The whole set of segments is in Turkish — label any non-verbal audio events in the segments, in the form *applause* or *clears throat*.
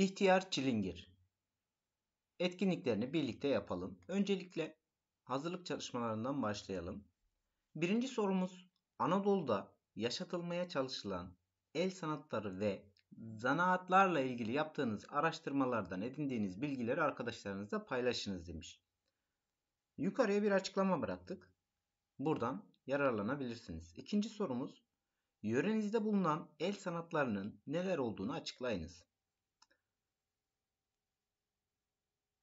İhtiyar Çilingir. Etkinliklerini birlikte yapalım. Öncelikle hazırlık çalışmalarından başlayalım. Birinci sorumuz Anadolu'da yaşatılmaya çalışılan el sanatları ve zanaatlarla ilgili yaptığınız araştırmalardan edindiğiniz bilgileri arkadaşlarınızla paylaşınız demiş. Yukarıya bir açıklama bıraktık. Buradan yararlanabilirsiniz. İkinci sorumuz Yörenizde bulunan el sanatlarının neler olduğunu açıklayınız.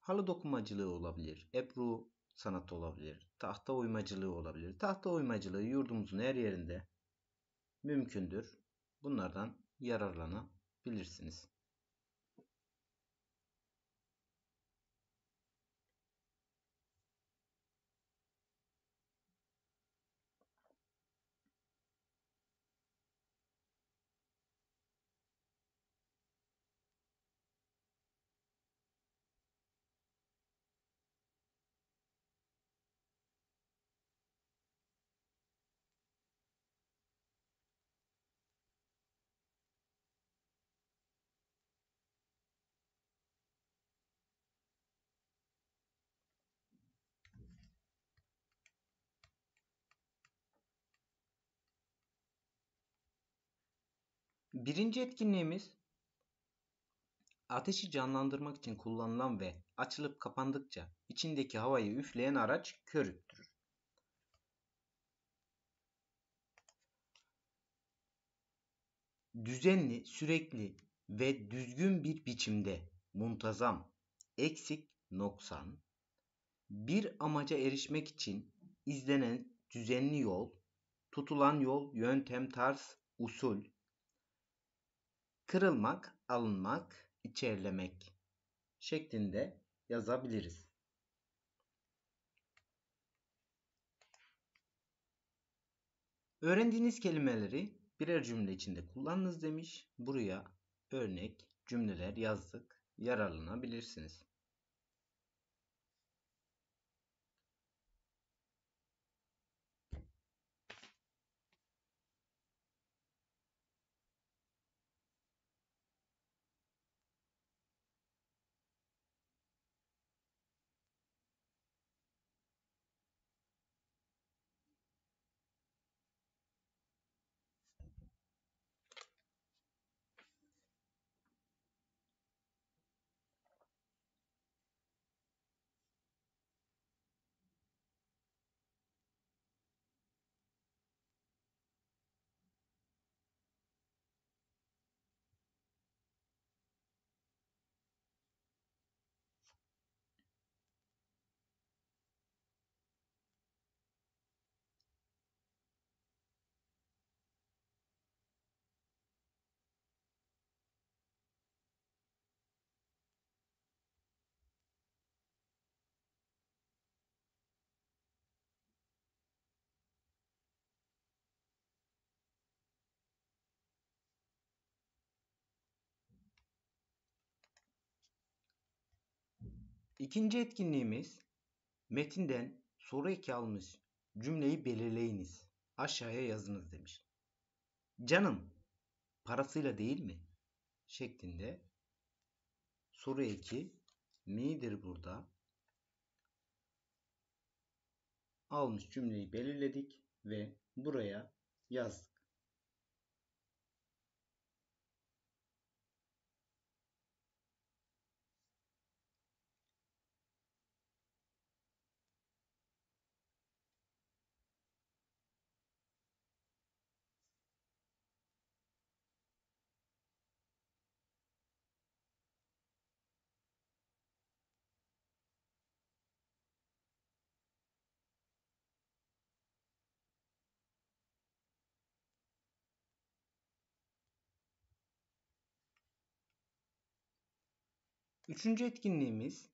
Halı dokumacılığı olabilir, ebru sanatı olabilir, tahta oymacılığı olabilir. Tahta oymacılığı yurdumuzun her yerinde mümkündür. Bunlardan yararlanabilirsiniz. Birinci etkinliğimiz ateşi canlandırmak için kullanılan ve açılıp kapandıkça içindeki havayı üfleyen araç körüktür. Düzenli, sürekli ve düzgün bir biçimde muntazam, eksik, noksan, bir amaca erişmek için izlenen düzenli yol, tutulan yol, yöntem, tarz, usul, kırılmak, alınmak, içerlemek şeklinde yazabiliriz. Öğrendiğiniz kelimeleri birer cümle içinde kullanınız demiş. Buraya örnek cümleler yazdık. Yararlanabilirsiniz. İkinci etkinliğimiz metinden soru eki almış cümleyi belirleyiniz. Aşağıya yazınız demiş. Canım parasıyla değil mi? şeklinde soru eki mi'dir burada. Almış cümleyi belirledik ve buraya yazdık. Üçüncü etkinliğimiz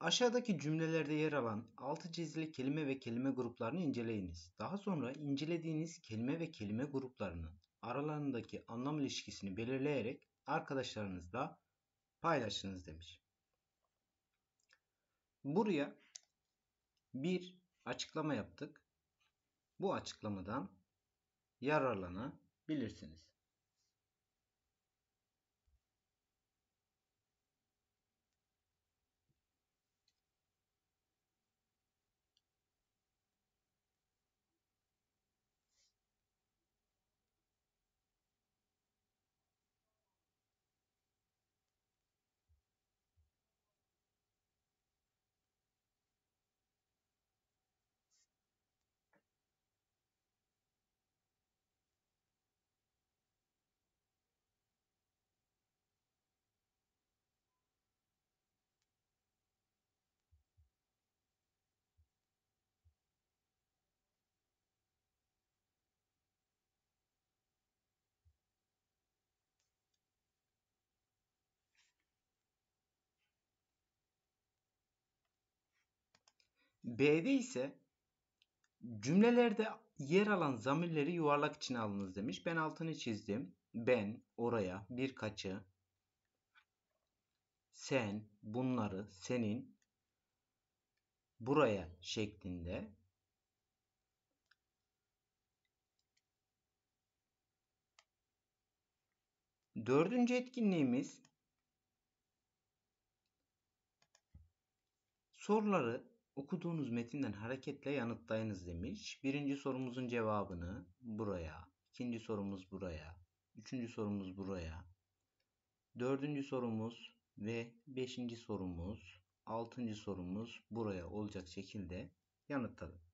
aşağıdaki cümlelerde yer alan altı çizili kelime ve kelime gruplarını inceleyiniz. Daha sonra incelediğiniz kelime ve kelime gruplarının aralarındaki anlam ilişkisini belirleyerek arkadaşlarınızla paylaşınız demiş. Buraya bir açıklama yaptık. Bu açıklamadan yararlanabilirsiniz. B'de ise cümlelerde yer alan zamirleri yuvarlak içine alınız demiş. Ben altını çizdim. Ben, oraya, birkaçı, sen, bunları, senin, buraya şeklinde Dördüncü etkinliğimiz soruları okuduğunuz metinden hareketle yanıtlayınız demiş. Birinci sorumuzun cevabını buraya, ikinci sorumuz buraya, üçüncü sorumuz buraya, dördüncü sorumuz ve beşinci sorumuz, altıncı sorumuz buraya olacak şekilde yanıtladım.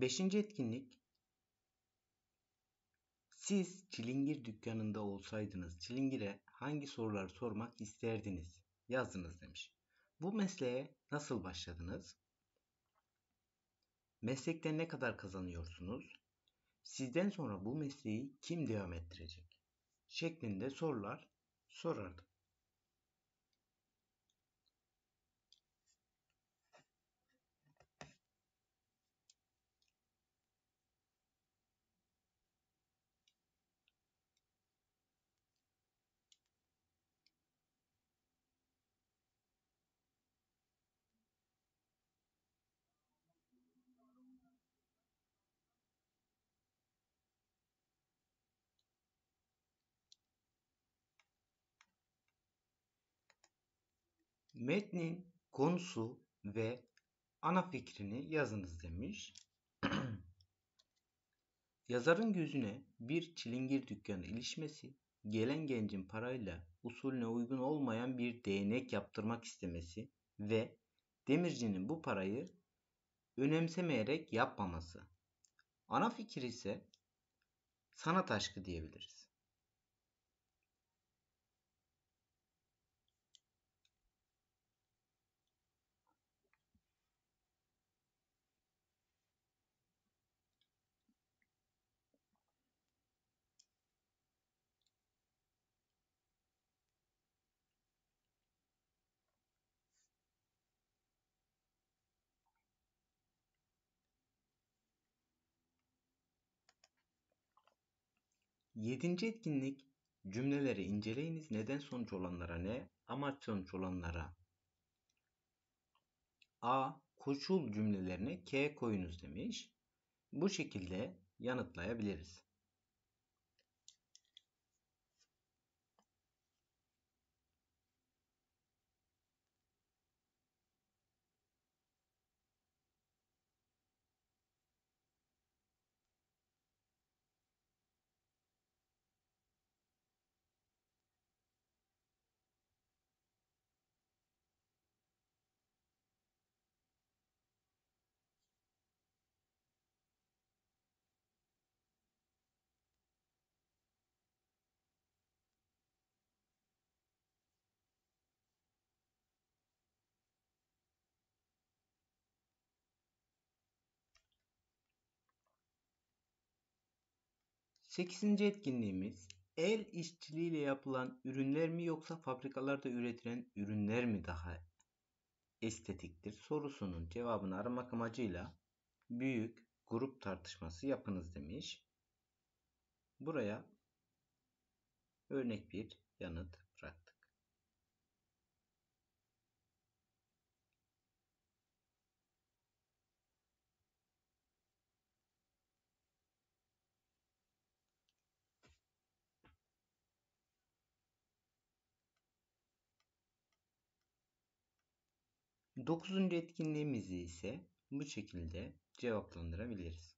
Beşinci etkinlik. Siz çilingir dükkanında olsaydınız çilingire hangi sorular sormak isterdiniz? Yazdınız demiş. Bu mesleğe nasıl başladınız? Meslekte ne kadar kazanıyorsunuz? Sizden sonra bu mesleği kim devam ettirecek? Şeklinde sorular sorardım. Metnin konusu ve ana fikrini yazınız demiş. *clears throat* Yazarın gözüne bir çilingir dükkanı ilişmesi, gelen gencin parayla usulüne uygun olmayan bir değnek yaptırmak istemesi ve demircinin bu parayı önemsemeyerek yapmaması. Ana fikir ise sanat aşkı diyebiliriz. Yedinci etkinlik cümleleri inceleyiniz. Neden sonuç olanlara ne? Amaç sonuç olanlara A. Koşul cümlelerine K koyunuz demiş. Bu şekilde yanıtlayabiliriz. 8. etkinliğimiz el işçiliğiyle yapılan ürünler mi yoksa fabrikalarda üretilen ürünler mi daha estetiktir sorusunun cevabını aramak amacıyla büyük grup tartışması yapınız demiş. Buraya örnek bir yanıt bıraktık. Dokuzuncu etkinliğimizi ise bu şekilde cevaplandırabiliriz.